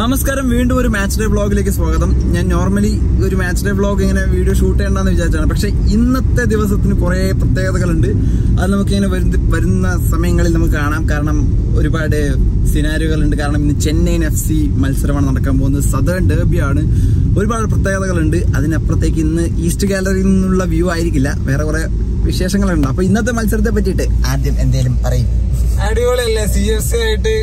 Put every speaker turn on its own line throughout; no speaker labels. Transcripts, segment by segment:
നമസ്കാരം വീണ്ടും ഒരു മാച്ച് ഡേ വ്ളോഗിലേക്ക് സ്വാഗതം. ഞാൻ നോർമലി ഒരു മാച്ച് ഡേ വ്ളോഗ് ഇങ്ങനെ വീഡിയോ ഷൂട്ട് ചെയ്യണ്ടെന്ന് വിചാരിച്ചാണ്. പക്ഷേ ഇന്നത്തെ ദിവസത്തിന് കുറേ പ്രത്യേകതകളുണ്ട്. അത് നമുക്കിങ്ങനെ വരുന്ന വരുന്ന സമയങ്ങളിൽ നമുക്ക് കാണാം. കാരണം ഒരുപാട് സിനാരികളുണ്ട് കാരണം ഇന്ന് ചെന്നൈയിൻ എഫ് സി മത്സരമാണ് നടക്കാൻ പോകുന്നത്. സദേൺ ഡേബിയാണ് ഒരുപാട് പ്രത്യേകതകളുണ്ട്. അതിനപ്പുറത്തേക്ക് ഇന്ന് ഈസ്റ്റ് ഗാലറിയിൽ നിന്നുള്ള വ്യൂ ആയിരിക്കില്ല. വേറെ കുറേ വിശേഷങ്ങളുണ്ട്. അപ്പോൾ ഇന്നത്തെ മത്സരത്തെ പറ്റിയിട്ട് ആദ്യം എന്തെങ്കിലും പറയും.
അടിപൊളിയല്ലേ? സി എഫ് സി ആയിട്ട്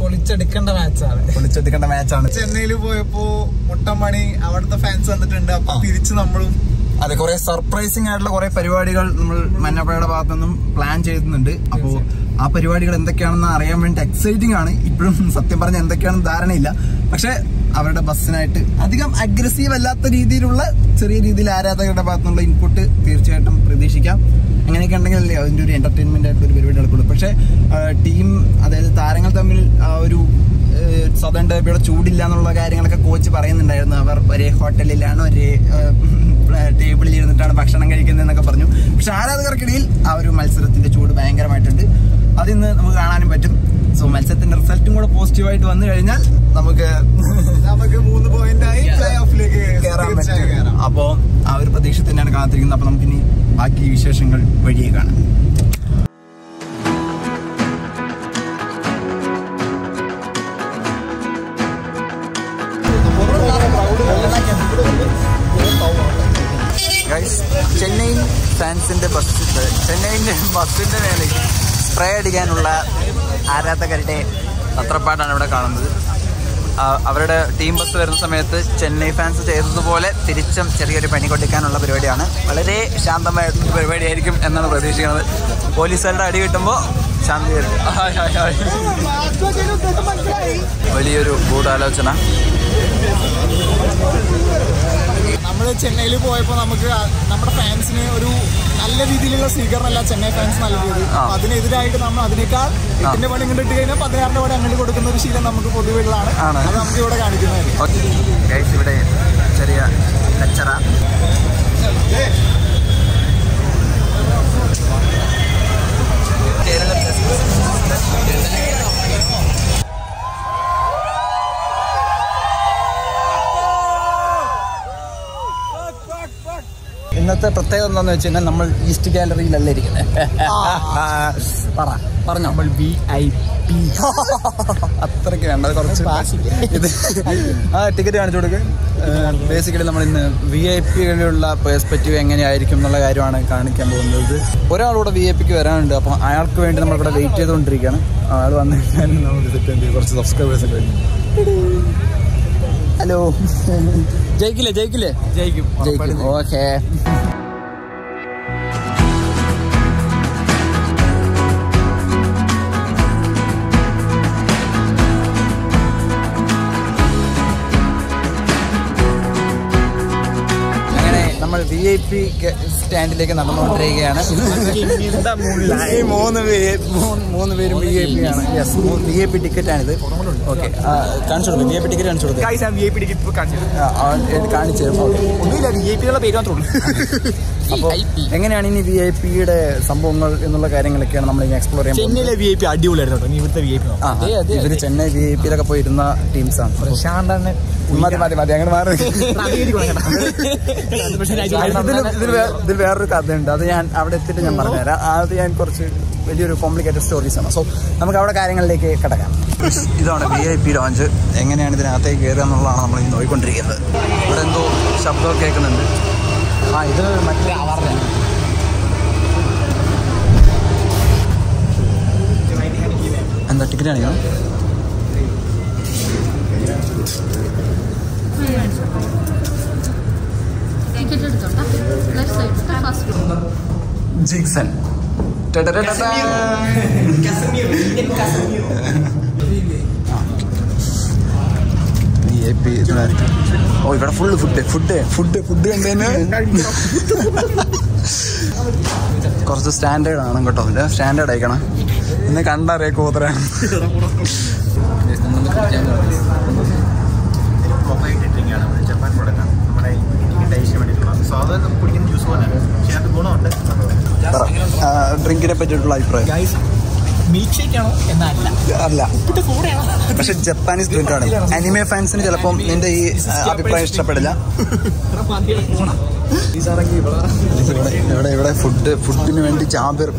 പൊളിച്ചെടുക്കേണ്ട മാച്ചാണ്
പൊളിച്ചെടുക്കേണ്ട മാച്ചാണ്
ചെന്നൈയിൽ പോയപ്പോ മുട്ടമണി അവിടുത്തെ ഫാൻസ് വന്നിട്ടുണ്ട്. അപ്പൊ തിരിച്ച് നമ്മളും
അതെ കുറെ സർപ്രൈസിംഗ് ആയിട്ടുള്ള കുറെ പരിപാടികൾ നമ്മൾ മഞ്ഞപ്പഴയുടെ ഭാഗത്തു നിന്നും പ്ലാൻ ചെയ്യുന്നുണ്ട് അപ്പോ ആ പരിപാടികൾ എന്തൊക്കെയാണെന്ന് അറിയാൻ വേണ്ടി എക്സൈറ്റിംഗ് ആണ്. ഇപ്പോഴും സത്യം പറഞ്ഞ എന്തൊക്കെയാണെന്ന് ധാരണയില്ല. പക്ഷെ അവരുടെ ബസ്സിനായിട്ട് അധികം അഗ്രസീവ് അല്ലാത്ത രീതിയിലുള്ള ചെറിയ രീതിയിൽ ആരാധകരുടെ ഭാഗത്തുനിന്നുള്ള ഇൻപുട്ട് തീർച്ചയായിട്ടും പ്രതീക്ഷിക്കാം. അങ്ങനെയൊക്കെ ഉണ്ടെങ്കിലല്ലേ അതിന്റെ ഒരു എന്റർടൈൻമെന്റ് ആയിട്ട് ഒരു പരിപാടി നടക്കുള്ളൂ. പക്ഷേ ടീം അതായത് താരങ്ങൾ തമ്മിൽ ആ ഒരു സദൺ ഡേബിയുടെ ചൂടില്ല എന്നുള്ള കാര്യങ്ങളൊക്കെ കോച്ച് പറയുന്നുണ്ടായിരുന്നു. അവർ ഒരേ ഹോട്ടലിലാണ് ഒരേ ടേബിളിൽ ഇരുന്നിട്ടാണ് ഭക്ഷണം കഴിക്കുന്നത് എന്നൊക്കെ പറഞ്ഞു. പക്ഷെ ആരാധകർക്കിടയിൽ ആ ഒരു മത്സരത്തിന്റെ ചൂട് ഭയങ്കരമായിട്ടുണ്ട്. അതിന്ന് നമുക്ക് കാണാനും പറ്റും. സോ മത്സരത്തിന്റെ റിസൾട്ടും കൂടെ പോസിറ്റീവായിട്ട് വന്നു കഴിഞ്ഞാൽ നമുക്ക്
നമുക്ക് മൂന്ന് പോയിന്റ് ആയി പ്ലേ ഓഫിലേക്ക്
കയറാൻ പറ്റും. അപ്പോ ആ ഒരു പ്രതീക്ഷ തന്നെയാണ് കാത്തിരിക്കുന്നത്. അപ്പൊ നമുക്കിനി ബാക്കി വിശേഷങ്ങൾ വഴിയെ കാണാം. ചെന്നൈ ഫാൻസിന്റെ ബസ് ചെന്നൈന്റെ ബസ്സിന്റെ മേലെ സ്പ്രേ അടിക്കാനുള്ള ആരാധകരുടെ തത്രപ്പാടാണ് ഇവിടെ കാണുന്നത്. അവരുടെ ടീം ബസ് വരുന്ന സമയത്ത് ചെന്നൈ ഫാൻസ് ചെയ്തതുപോലെ തിരിച്ചും ചെറിയൊരു പണി കൊട്ടിക്കാനുള്ള പരിപാടിയാണ്. വളരെ ശാന്തമായിട്ടുള്ള പരിപാടിയായിരിക്കും എന്നാണ് പ്രതീക്ഷിക്കുന്നത്. പോലീസുകാരുടെ അടി കിട്ടുമ്പോൾ ശാന്തി വലിയൊരു ഗൂഢാലോചന.
നമ്മൾ ചെന്നൈയിൽ പോയപ്പോൾ നമുക്ക് നമ്മുടെ ഫാൻസിന് ഒരു നല്ല രീതിയിലുള്ള സ്വീകരണമല്ല ചെന്നൈ ഫാൻസ് നൽകിയത് അതിനെതിരായിട്ട് നമ്മൾ അതിനേക്കാൾ എട്ടിന്റെ പണി ഇങ്ങോട്ട് ഇട്ട് കഴിഞ്ഞാൽ പതിനാറിന്റെ പണി അങ്ങോട്ട് കൊടുക്കുന്ന ഒരു ശീലം നമുക്ക് പൊതുവെയുള്ളതാണ്. അത് നമുക്ക് ഇവിടെ കാണിക്കുന്നത്
ഇവിടെ ചെറിയ ഇന്നത്തെ പ്രത്യേകത എന്താണെന്ന് വെച്ച് കഴിഞ്ഞാൽ നമ്മൾ ഈസ്റ്റ് ഗാലറിയിലല്ല ഇരിക്കുന്നത് പറ പറഞ്ഞോ. നമ്മൾ വി ഐ പി അത്രയ്ക്ക് വേണ്ട കുറച്ച് ഇത്. ആ ടിക്കറ്റ് കാണിച്ചു കൊടുക്ക്. ബേസിക്കലി നമ്മൾ ഇന്ന് വി ഐ പികളിലുള്ള പെർസ്പെക്റ്റീവ് എങ്ങനെയായിരിക്കും എന്നുള്ള കാര്യമാണ് കാണിക്കാൻ പോകുന്നത്. ഒരാളൂടെ വി ഐ പിക്ക് വരാനുണ്ട് അപ്പോൾ അയാൾക്ക് വേണ്ടി നമ്മൾ ഇവിടെ വെയിറ്റ് ചെയ്തുകൊണ്ടിരിക്കുകയാണ്. ആൾ വന്നു കഴിഞ്ഞാൽ നമ്മൾ സെറ്റ് കുറച്ച് സബ്സ്ക്രൈബേഴ്സ് ഹലോ ജയിക്കില്ലേ ജയിക്കില്ലേ
ജയിക്കും
ജയിക്കും ഓക്കേ വി ഐ പി സ്റ്റാൻഡിലേക്ക് നടന്നുകൊണ്ടിരിക്കുകയാണ് ഈ മൂന്ന് പേര് മൂന്ന് പേരും വി ഐ പി ആണ് yes V I P ticket ആണിത് ഓക്കെ കാണിച്ചു കൊടുക്കും വി ഐ പി ടിക്കറ്റ് കാണിച്ചു കൊടുക്കുക
വി ഐ പി ടിക്കറ്റ് കാണിച്ചു
കാണിച്ചു തരും ഓക്കെ
ഒന്നുമില്ല വി ഐ പിയുടെ പേര് മാത്രമേ ഉള്ളൂ
അപ്പോൾ എങ്ങനെയാണ് ഇനി വി ഐ പിയുടെ സംഭവങ്ങൾ എന്നുള്ള കാര്യങ്ങളൊക്കെയാണ് നമ്മൾ ഇനി എക്സ്പ്ലോർ ചെയ്യാൻ
ചെന്നൈയിലെ വി ഐ പി അടിപൊളിയായിരുന്നു ഇവിടുത്തെ വി ഐ പി
ആ ഇവർ ചെന്നൈ വി ഐ പിയിലൊക്കെ പോയിരുന്ന ടീംസാണ്
പ്രശാന്താണ്
മതി മതി മതി. അങ്ങനെ മാറി ഇതിൽ വേറൊരു കഥയുണ്ട്. അത് ഞാൻ അവിടെ എത്തിയിട്ട് ഞാൻ പറഞ്ഞുതരാം. അത് ഞാൻ കുറച്ച് വലിയൊരു കോംപ്ലിക്കേറ്റഡ് സ്റ്റോറീസ് ആണ്. സോ നമുക്ക് അവിടെ കാര്യങ്ങളിലേക്ക് കിടക്കാം. ഇതാണ് വി ഐ പി ലോഞ്ച് എങ്ങനെയാണ് ഇതിനകത്തേക്ക് കയറുക എന്നുള്ളതാണ് നമ്മൾ ഈ നോക്കിക്കൊണ്ടിരിക്കുന്നത്. ഇവിടെ എന്തോ ശബ്ദം കേൾക്കുന്നുണ്ട്. ആ ഇത് മറ്റേ ആവാറില്ല എന്താ ടിക്കറ്റ് ആണിയോ
ടിക്കറ്റ് എടുത്തോട്ടാ ലെഫ്റ്റ് സൈഡ് ഫസ്റ്റ്
ജിക്സൺ ഓ ഇവിടെ full food food food food കണ്ടതിന് കുറച്ച് സ്റ്റാൻഡേർഡ് ആണ് കേട്ടോ സ്റ്റാൻഡേർഡ് ആയിക്കണം. ഇന്ന് കണ്ടറിയ കൂതറാണ്
ജപ്പാൻ പ്രോഡക്റ്റ് ആണ് നമ്മുടെ ഡൈഷന് കുടിക്കുന്ന ജ്യൂസ് പക്ഷേ ഗുണമുണ്ട്.
ഡ്രിങ്കിനെ പറ്റിയിട്ടുള്ള അഭിപ്രായം.
ഗൈസ് മിൽക്ക് ഷേക്ക് ആണോ എന്നല്ല
അല്ല. പക്ഷെ ജപ്പാനീസ് ഡ്രിങ്ക് ആണ്. അനിമെ ഫാൻസിന് ചിലപ്പം നിന്റെ ഈ അഭിപ്രായം ഇഷ്ടപ്പെടില്ല. ഇവിടെ ഇവിടെ ഇവിടെ ഫുഡ് ഫുഡിന് വേണ്ടി Jabir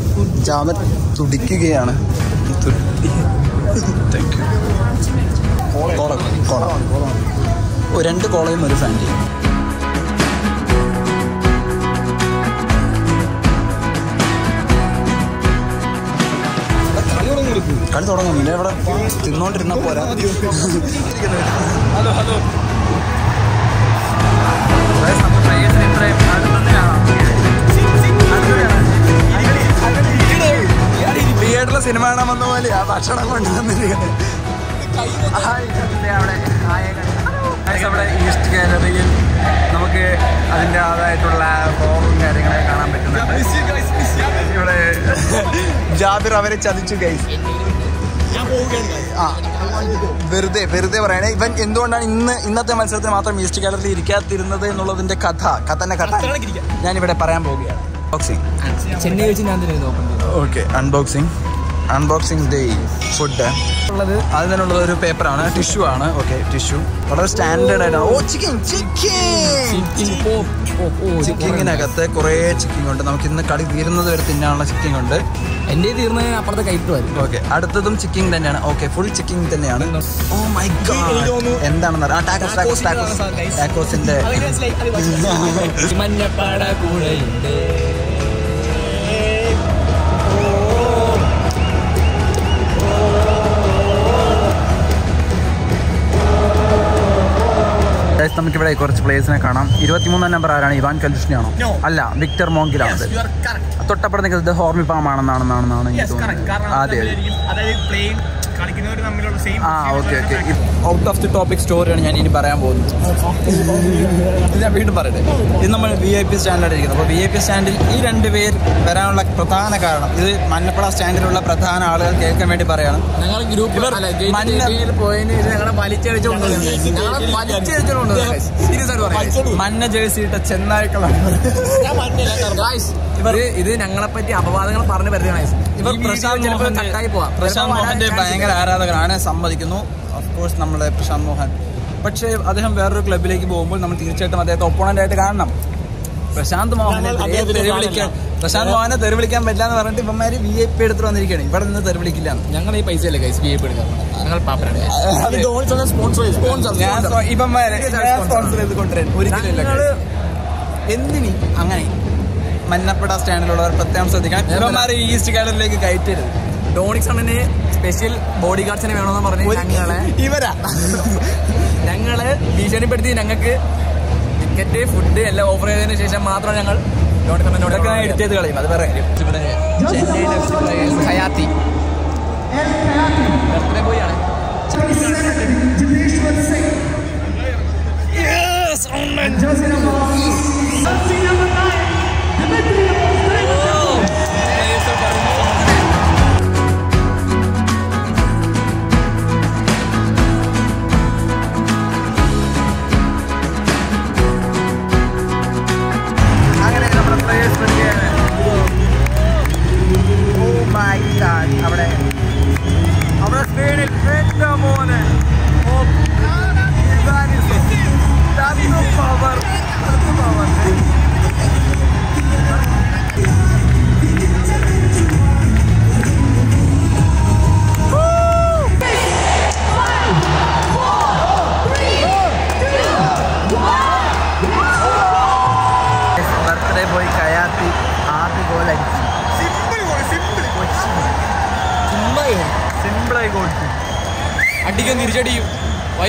Jabir തുടിക്കുകയാണ്. Thank you cola cola. ഓ രണ്ട് കോളയും ഒരു ഫാന്റിയും കളി തുടങ്ങും. പിന്നെ ഇവിടെ തിന്നോണ്ടിരുന്ന പോരാ.
Hello hello.
തിയേറ്ററിലെ സിനിമ കാണാൻ വന്ന പോലെ ആ ഭക്ഷണം കൊണ്ട്
നമ്മുടെ ഈസ്റ്റ് ഗാലറിയിൽ നമുക്ക് അതിന്റെ ആതായിട്ടുള്ള ഫോമും കാര്യങ്ങളൊക്കെ കാണാൻ പറ്റുന്നുണ്ട്. ഇവിടെ
ജാബിർ അവരെ ചതിച്ചു ഗൈസ് ആ. വെറുതെ വെറുതെ പറയണേ. ഇവൻ എന്തുകൊണ്ടാണ് ഇന്ന് ഇന്നത്തെ മത്സരത്തിന് മാത്രം ഈസ്റ്റ് കേരളത്തിൽ ഇരിക്കാതിരുന്നത് എന്നുള്ളതിന്റെ കഥ? കഥന്റെ കഥ. ഞാനിവിടെ ഇവിടെ പറയാൻ പോവുകയാണ്. ബോക്സിംഗ്
ചെന്നൈ വെച്ച് ഞാൻ തന്നെ നോക്കുന്നത്
okay unboxing unboxing day food ഉള്ളത് അതിനുള്ള ഒരു പേപ്പറാണ് ടിഷ്യു ആണ്. ഓക്കെ ടിഷ്യു വളരെ സ്റ്റാൻഡേർഡ് ആയിട്ടാണ് ഓ ചിക്കൻ ചിക്കൻ ചിക്കിങ്ങിനകത്ത് കുറേ ചിക്കിങ് ഉണ്ട്. നമുക്ക് ഇന്ന് കടി തീരുന്നത് വരെ തിന്നാനുള്ള ചിക്കിങ് ഉണ്ട്.
എന്റെ തീർന്ന് അപ്പുറത്തെ കയറ്റ് വരും.
ഓക്കെ അടുത്തതും ചിക്കിങ് തന്നെയാണ്. ഓക്കെ ഫുൾ ചിക്കിങ് തന്നെയാണ്. ഓ മൈ ഗോഡ് എന്താണെന്ന് അറിയാം. ടാക്കോസ് ടാക്കോസ് ടാക്കോസ് ടാക്കോസിന്റെ ഇവിടെ നമുക്കിവിടെ കുറച്ച് പ്ലേസിനെ കാണാം. ഇരുപത്തിമൂന്നാം നമ്പർ ആരാണ്? ഇവാൻ കലുഷ്ണിയാണോ അല്ല വിക്ടർ മോങ്കിലാണ് തൊട്ടപ്പുറം നിൽക്കുന്നത് ഹോർമി പാമാണെന്നാണെന്നാണെന്നാണ് അതെ ആ okay okay out of the topic സ്റ്റോറിയാണ് ഞാൻ ഇനി പറയാൻ പോകുന്നത്. ഇത് ഞാൻ വീണ്ടും പറയട്ടെ. ഇത് നമ്മൾ വി ഐ പി സ്റ്റാൻഡിലാണ് ഇരിക്കുന്നത് അപ്പോൾ വി ഐ പി സ്റ്റാൻഡിൽ ഈ രണ്ട് പേർ വരാനുള്ള പ്രധാന കാരണം ഇത് മഞ്ഞപ്പട സ്റ്റാൻഡിലുള്ള പ്രധാന ആളുകൾ കേൾക്കാൻ വേണ്ടി പറയാണ്.
ഞങ്ങൾ ഗ്രൂപ്പ്
ഇവർ മഞ്ഞ- ജേഴ്സി ഇട്ട ചെന്നായ്ക്കളാണ്.
ഇത് ഞങ്ങളെ പറ്റി അപവാദങ്ങൾ പറഞ്ഞു പരിധിയാണ്
ഇവർ പ്രശാന്ത് മോഹന്റെ ഭയങ്കര ആരാധകരാണ് സമ്മതിക്കുന്നു. ഓഫ് കോഴ്സ് നമ്മളെ പ്രശാന്ത് മോഹൻ. പക്ഷേ അദ്ദേഹം വേറൊരു ക്ലബിലേക്ക് പോകുമ്പോൾ നമ്മൾ തീർച്ചയായിട്ടും അദ്ദേഹത്തെ ഒപ്പോണന്റ് ആയിട്ട് കാണണം. പ്രശാന്ത് മോഹനെ തെരുവിളിക്കാൻ വിളിക്കാൻ പ്രശാന്ത് മോഹനെ തെരുവിളിക്കാൻ പറ്റില്ല എന്ന് പറഞ്ഞിട്ട് ഇവന്മാര് വി ഐ പി എടുത്ത് വന്നിരിക്കുകയാണ്. ഇവിടെ നിന്ന് തെരുവിളിക്കില്ല
ഞങ്ങൾ ഈ പൈസ അല്ലേ കൈസ് ഐ പി എടുക്കാൻ
സ്വ- ഇവന്മാരെ സ്പോൺസർ ചെയ്ത് കൊണ്ടുവരാൻ. ഒരിക്കലും
ഞങ്ങൾ
എന്തിനി? അങ്ങനെ. മന്നപ്പട സ്റ്റാൻഡിലുള്ളവർ പ്രത്യേകം ശ്രദ്ധിക്കണം. ഇവന്മാരെ ഈസ്റ്റ് ഗാലറിയിലേക്ക് കയറ്റരുത്.
ഡോണിക്സ് സണ്ണിന് സ്പെഷ്യൽ ബോഡി ഗാർഡ്സിനെ വേണമെന്ന് പറഞ്ഞ് ഞങ്ങളെ
ഇവരാ.
ഞങ്ങൾ ഭീഷണിപ്പെടുത്തി ഞങ്ങൾക്ക് ടിക്കറ്റ് ഫുഡ് എല്ലാം ഓഫർ ചെയ്തതിനു ശേഷം മാത്രം ഞങ്ങൾ ഡോണിക് അണ്ണനോട്
എടുത്തത് കളയും. അത് വേറെ കാര്യം.
ഇവിടെ ചെന്നൈയിലെ ഹയാത്തി ബർത്ത്ഡേ ബോയ് ആണ്.
അങ്ങനെ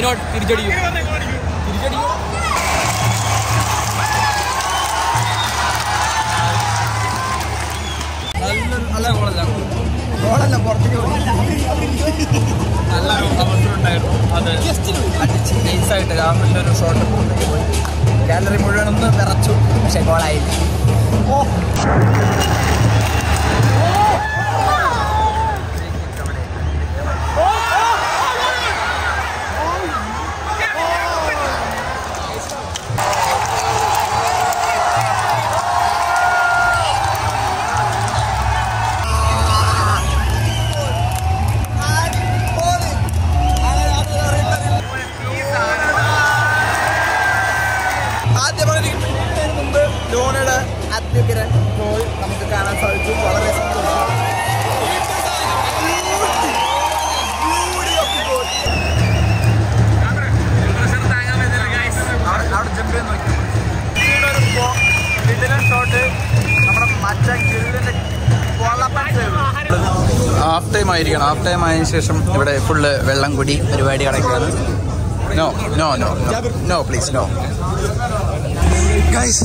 വൈനോട്ട് തിരിച്ചടിക്കും തിരിച്ചടിക്കും
നല്ലൊരു നല്ല ഗോളല്ല? ഗോളല്ല പുറത്തേക്ക്. നല്ലൊരു അവസരം ഉണ്ടായിരുന്നു അത് നൈസായിട്ട് രാഹുലിന്റെ ഒരു ഷോട്ട് പുറത്തേക്ക് ഗാലറി മുഴുവൻ ഒന്ന് വിറച്ചു. പക്ഷെ ഗോളായില്ല. ടൈം ആയിരിക്കണം. ഹാഫ് ടൈം ആയതിനു ശേഷം ഇവിടെ ഫുള്ള് വെള്ളം കുടി പരിപാടി നടക്കുകയാണ്. No no no no please no guys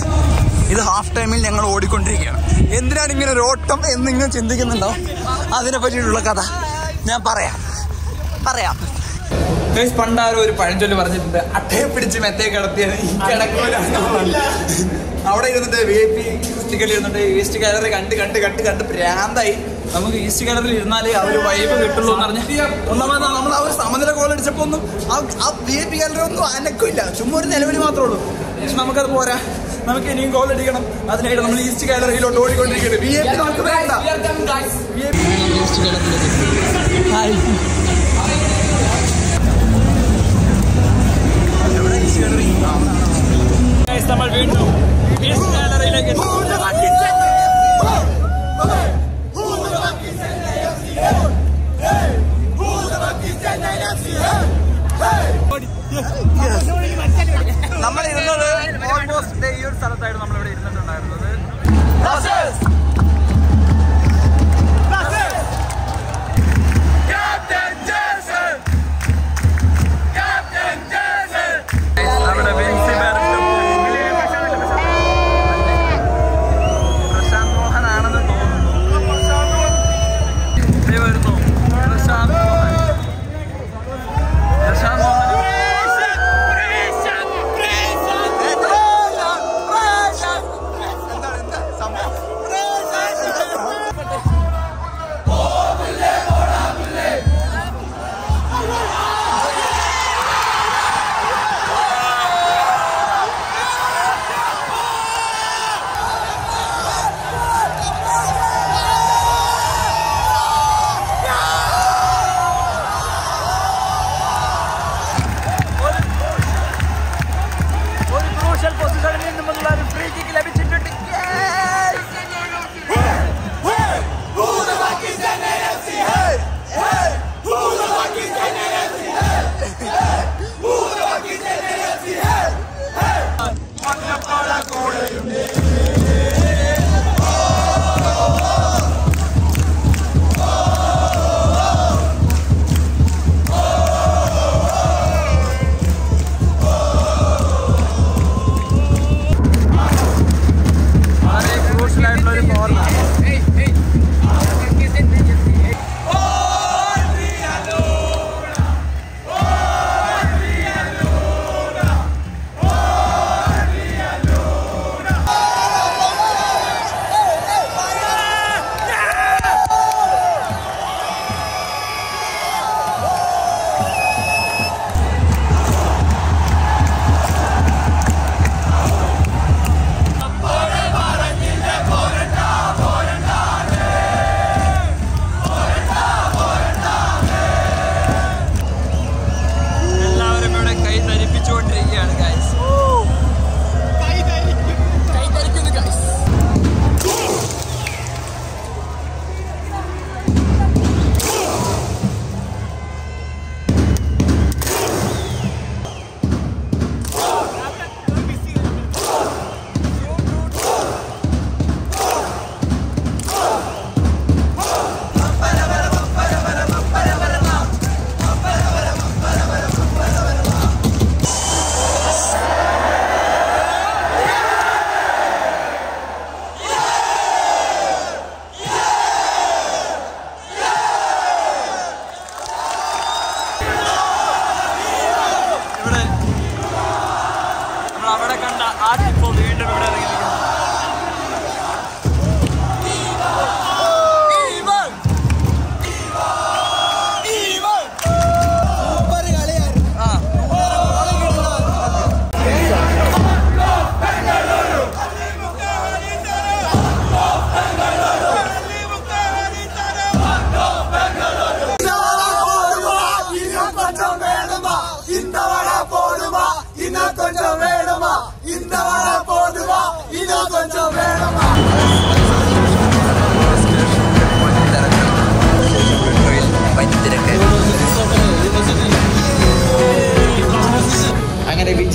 ഇത് ഹാഫ് ടൈമിൽ ഞങ്ങൾ ഓടിക്കൊണ്ടിരിക്കുകയാണ്. എന്തിനാണ് ഇങ്ങനെ ഒരു ഓട്ടം നിങ്ങൾ ചിന്തിക്കുന്നുണ്ടോ? അതിനെ പറ്റിയിട്ടുള്ള കഥ ഞാൻ പറയാം. പറയാം. ഗൈസ് പണ്ടാരോ ഒരു പഴഞ്ചൊല്ല് പറഞ്ഞിട്ടുണ്ട്. അട്ടയെ പിടിച്ച് മെത്തേ കിടക്കൂലാണ് അവിടെ ഇരുന്നിട്ട് വി ഐ പി ഈസ്റ്റ് ഇരുന്നിട്ട് വേസ്റ്റ് ഗാലറി കണ്ട് കണ്ട് കണ്ട് കണ്ട് പ്രാന്തായി. നമുക്ക് ഈസ്റ്റ് ഗാലറിയിൽ ഇരുന്നാലേ ആ ഒരു വൈബ് കിട്ടുള്ളൂ എന്ന് പറഞ്ഞാൽ ഒന്നാമത് നമ്മൾ ആ ഒരു സമനില ഗോൾ അടിച്ചപ്പോൾ ഒന്നും ആ വി ഐ പി ഗാലറി ഒന്നും അനക്കില്ല. ചുമ്മാ ഒരു നിലവിളി മാത്രമേ ഉള്ളൂ. പക്ഷെ നമുക്കത് പോരാ. നമുക്ക് ഇനിയും ഗോൾ അടിക്കണം. അതിനായിട്ട് നമ്മൾ ഈസ്റ്റ് ഗാലറിയിലോട്ട് ഓടിക്കൊണ്ടിരിക്കുന്നത് പി നമുക്ക് വേണ്ട. നമ്മൾ വീണ്ടും ഈസ്റ്റ് ഗാലറിയിലേക്ക് നമ്മൾ ഇരുന്നത്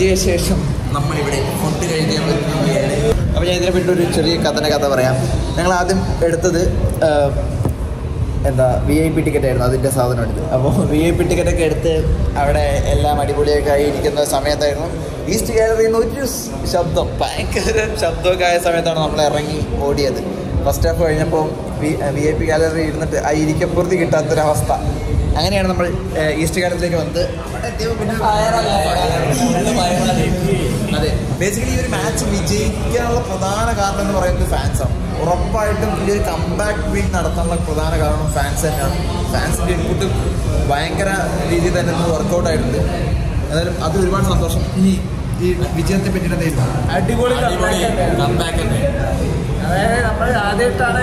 വിജയശേഷം നമ്മളിവിടെ ഫുഡ് കഴിക്കാൻ പറ്റുകയാണ് അപ്പോൾ ഞാൻ ഇതിനെ പറ്റി ഒരു ചെറിയ കഥന കഥ പറയാം. ഞങ്ങൾ ആദ്യം എടുത്തത് എന്താ വി ഐ പി ടിക്കറ്റ് ആയിരുന്നു അതിന്റെ സാധനം എടുത്ത് അപ്പോൾ വി ഐ പി ടിക്കറ്റൊക്കെ എടുത്ത് അവിടെ എല്ലാം അടിപൊളിയൊക്കെ ആയി ഇരിക്കുന്ന സമയത്തായിരുന്നു. ഈസ്റ്റ് ഗാലറിയിൽ നിന്ന് ഒരു ശബ്ദം ഭയങ്കര ശബ്ദമൊക്കെ ആയ സമയത്താണ് നമ്മൾ ഇറങ്ങി ഓടിയത്. ഫസ്റ്റ് ഹാഫ് കഴിഞ്ഞപ്പോൾ V V I P gallery ഇരുന്നിട്ട് ആ ഇരിക്കപ്പുറത്ത് കിട്ടാത്തൊരവസ്ഥ. അങ്ങനെയാണ് നമ്മൾ ഈസ്റ്റ് ഗാലറിയിലേക്ക് വന്നത്. എത്തിയപ്പോൾ പിന്നെ അതെ ബേസിക്കലി ഈ ഒരു മാച്ച് വിജയിക്കാനുള്ള പ്രധാന കാരണം എന്ന് പറയുന്നത് ഫാൻസാണ് ഉറപ്പായിട്ടും ഈ ഒരു കമ്പാക്ട് വിൻ നടത്താനുള്ള പ്രധാന കാരണം ഫാൻസ് തന്നെയാണ്. ഫാൻസിന്റെ ഇൻപുട്ട് ഭയങ്കര രീതിയിൽ തന്നെ വർക്കൗട്ട് ആയിട്ടുണ്ട്. എന്തായാലും അത് ഒരുപാട് സന്തോഷം. ഇനി ഈ വിജയത്തെ പറ്റിയിട്ട് എന്തായിരുന്നു
അടിപൊളി കമ്പാക്ക് തന്നെ. അതായത് നമ്മൾ ആദ്യമായിട്ടാണ്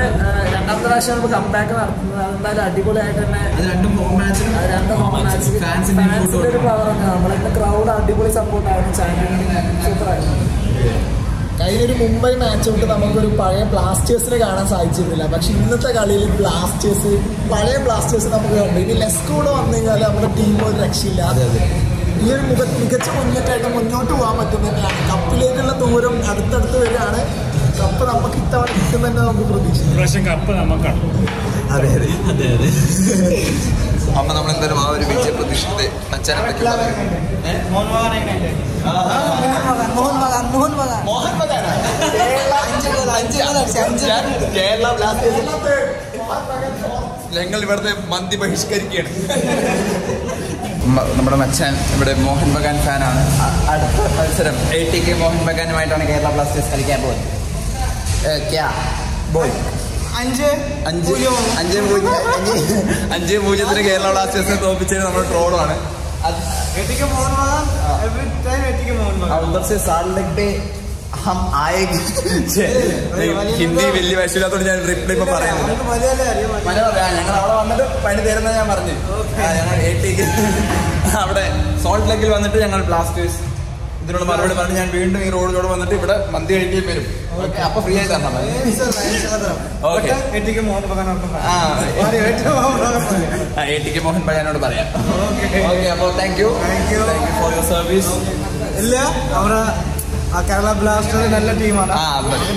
രണ്ടാമത്തെ പ്രാവശ്യം നമ്മൾ കമ്പാക്ക് നടത്തുന്നത്. അതെന്തായാലും അടിപൊളിയായിട്ട് തന്നെ
രണ്ടും ഹോം മാച്ചിലും
രണ്ട് ഹോം മാച്ച്
ഫാൻസിന്റെ
ഒരു പവർ തന്നെ നമ്മളെ ക്രൗഡ് അടിപൊളി സപ്പോർട്ടായിരുന്നു ചാമ്പ്യൻ സൂപ്പറായിരുന്നു കഴിഞ്ഞൊരു മുംബൈ മാച്ച് തൊട്ട് നമുക്കൊരു പഴയ ബ്ലാസ്റ്റേഴ്സിനെ കാണാൻ സാധിച്ചിരുന്നില്ല. പക്ഷെ ഇന്നത്തെ കളിയിൽ ബ്ലാസ്റ്റേഴ്സ് പഴയ ബ്ലാസ്റ്റേഴ്സ് നമുക്ക് കണ്ടു. ഇനി ലെസ്ക് കൂടെ വന്നു കഴിഞ്ഞാൽ നമ്മുടെ ടീം ഒരു രക്ഷയില്ല. അതെ അതെ. ഈ ഒരു മിക മികച്ച മുന്നേറ്റമായിട്ട് മുന്നോട്ട് പോകാൻ പറ്റും തന്നെയാണ് കപ്പിലേക്കുള്ള ദൂരം അടുത്തടുത്ത് വരികയാണ് കപ്പ് നമുക്ക് ഇത്തവണ കിട്ടും തന്നെ നമുക്ക് പ്രതീക്ഷിക്കാം.
പ്രാവശ്യം കപ്പ് നമുക്കാണ്
അതെ അതെ അതെ അതെ. അമ്മ നമ്മൾ എന്തായാലും ആ ഒരു വിജയ പ്രതീക്ഷിച്ചത് അച്ഛനെ പറ്റി? കേരള ബ്ലാസ്റ്റേഴ്സ്. ഞങ്ങൾ ഇവിടുത്തെ മന്തി ബഹിഷ്കരിക്കുകയാണ്. നമ്മുടെ മച്ചാൻ ഇവിടെ മോഹൻ ബഗാൻ ഫാനാണ്. അടുത്ത മത്സരം എ ടി കെ മോഹൻ ബഗാനുമായിട്ടാണ് കേരള ബ്ലാസ്റ്റേഴ്സ് കളിക്കാൻ പോകുന്നത്.
അഞ്ച്
പൂജ്യത്തിന് കേരള ബ്ലാസ്റ്റേഴ്സിനെ തോപ്പിച്ചത് നമ്മൾ ട്രോളാണ് ഹിന്ദി വലിയ വയസ്സില്ലാത്തോട് ഞാൻ റിപ്ലൈ ഇപ്പൊ പറയുന്നത് ഞങ്ങൾ അവിടെ വന്നിട്ട് പണി തരുന്ന ഞാൻ പറഞ്ഞു. അവിടെ സോൾട്ട് ലെക്കിൽ വന്നിട്ട് ഞങ്ങൾ ബ്ലാസ്റ്റേഴ്സ് ഇതിനുള്ള മറുപടി പറഞ്ഞ് ഞാൻ വീണ്ടും ഈ റോഡിലൂടെ വന്നിട്ട് ഇവിടെ മന്തി കഴിക്കുകയും വരും. അപ്പൊ ഫ്രീ ആയി തരണം okay. A T K Mohan ബഗാനോട് പറയാം. ഓക്കെ. അപ്പോൾ thank you thank you for your service
ഇല്ല അവരെ ആ കേരള ബ്ലാസ്റ്റർ നല്ല ടീമാണ്.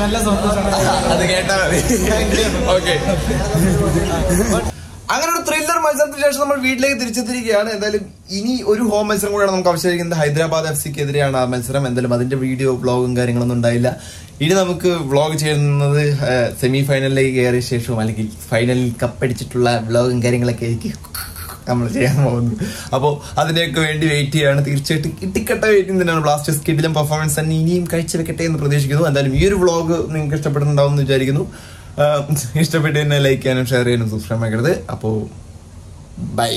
നല്ല സന്തോഷമാണ്.
അത് കേട്ടാ മതി. ഓക്കെ. അങ്ങനെ ഒരു ത്രില്ലർ മത്സരത്തിന് ശേഷം നമ്മൾ വീട്ടിലേക്ക് തിരിച്ചെത്തിരിക്കുകയാണ് എന്തായാലും ഇനി ഒരു ഹോം മത്സരം കൂടെയാണ് നമുക്ക് അവശേഷിക്കുന്നത്. ഹൈദരാബാദ് എഫ് സിക്ക് എതിരെയാണ് ആ മത്സരം. എന്തായാലും അതിന്റെ വീഡിയോ വ്ളോഗും കാര്യങ്ങളൊന്നും ഉണ്ടായില്ല. ഇനി നമുക്ക് വ്ളോഗ് ചെയ്യുന്നത് സെമി ഫൈനലിലേക്ക് കയറിയ ശേഷവും അല്ലെങ്കിൽ ഫൈനലിൽ കപ്പടിച്ചിട്ടുള്ള വ്ളോഗും കാര്യങ്ങളൊക്കെ ആയിരിക്കും നമ്മൾ ചെയ്യാൻ പോകുന്നത്. അപ്പോൾ അതിനൊക്കെ വേണ്ടി വെയിറ്റ് ചെയ്യാണ്. തീർച്ചയായിട്ടും കിട്ടിക്കട്ട വെയിറ്റിംഗ് തന്നെയാണ് ബ്ലാസ്റ്റേഴ്സ് കിഡിലും പെർഫോമൻസ് തന്നെ ഇനിയും വെക്കട്ടെ എന്ന് പ്രതീക്ഷിക്കുന്നു. എന്തായാലും ഈ ഒരു വ്ളോഗ് നിങ്ങൾക്ക് ഇഷ്ടപ്പെടുന്നുണ്ടാവും എന്ന് വിചാരിക്കുന്നു. ഇഷ്ടപ്പെട്ട് തന്നെ ലൈക്ക് ചെയ്യാനും ഷെയർ ചെയ്യാനും സബ്സ്ക്രൈബ് ആക്കരുത്. അപ്പോൾ ബൈ